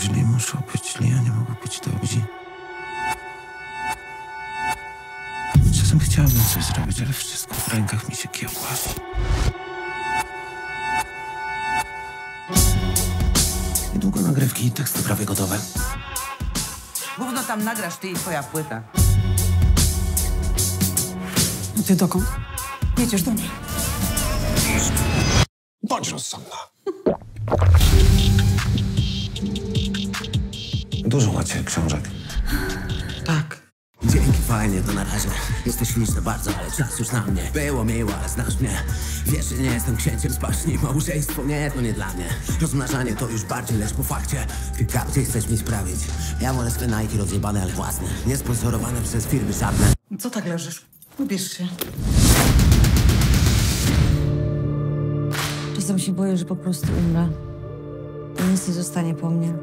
źli muszą być źli, a nie mogą być dobrzy. Czasem chciałbym coś zrobić, ale wszystko w rękach mi się kiełbasi. Niedługo nagrywki i teksty prawie gotowe. Gówno tam nagrasz ty i twoja płyta. Ty dokąd? Jedziesz do niej. Bądź rozsądna. Dużo macie książek. Tak. Dzięki, fajnie, to na razie. Jesteś śliczna bardzo, ale czas już na mnie. Było miło, ale znasz mnie. Wiesz, że nie jestem księciem z baśni. Małżeństwo nie, to nie dla mnie. Rozmnażanie to już bardziej, lecz po fakcie. Ty kapcie chcesz mi sprawić. Ja wolę swe Nike rozjebane, ale własne. Niesponsorowane przez firmy żadne. Co tak leżysz? Ubierz się. Czasem się boję, że po prostu umrę. I nic nie zostanie po mnie.